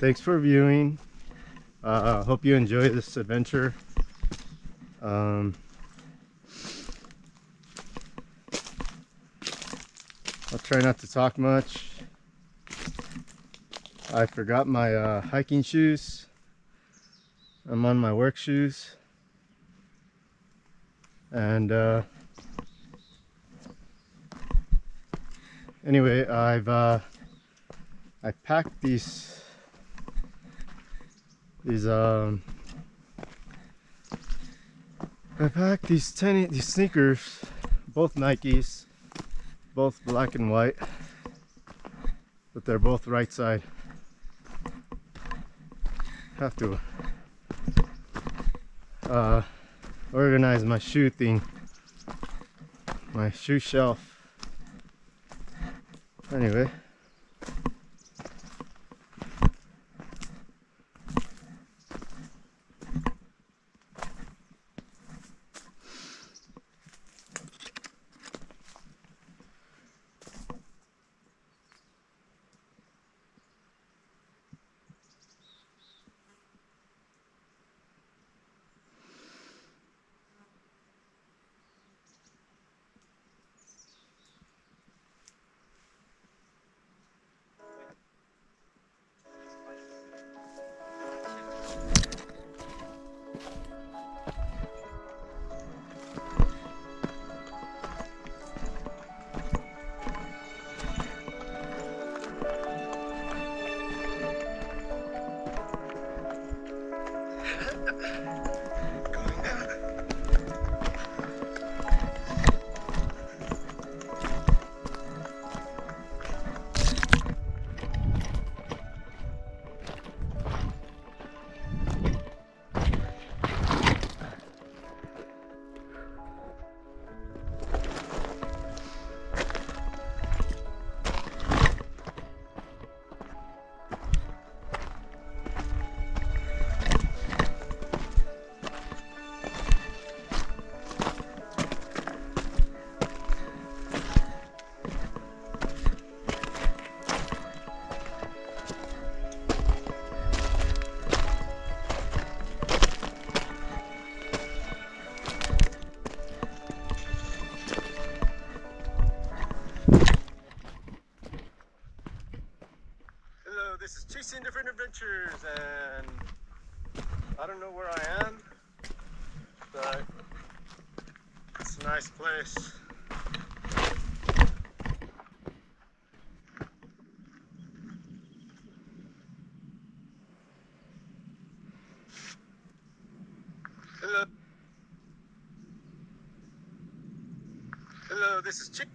thanks for viewing. Uh, hope you enjoy this adventure. Um, I'll try not to talk much. I forgot my uh, hiking shoes. I'm on my work shoes. And uh, anyway, I've uh, I packed these these um I packed these tenny these sneakers, both Nikes, both black and white, but they're both right side. Have to uh, organize my shoe thing, my shoe shelf. Anyway. Chasing Different Adventures, and I don't know where I am, but it's a nice place. Hello. Hello, this is Chick